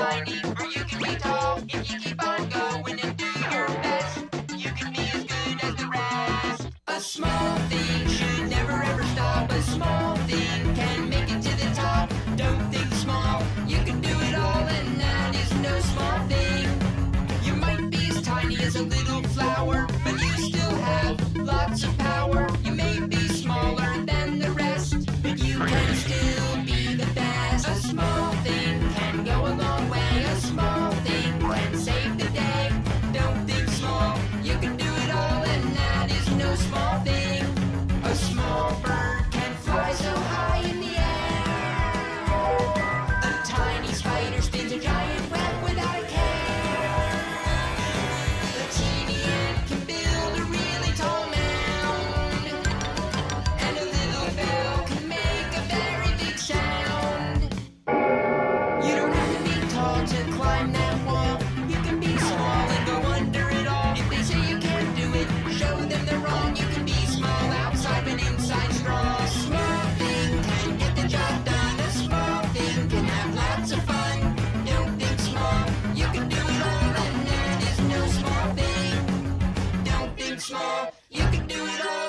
tiny, or you can be tall if you keep up. to climb that wall. You can be small and go under it all. If they say you can't do it, show them they're wrong. You can be small outside but inside strong. A small thing can get the job done. A small thing can have lots of fun. Don't think small. You can do it all, and that is no small thing. Don't think small. You can do it all.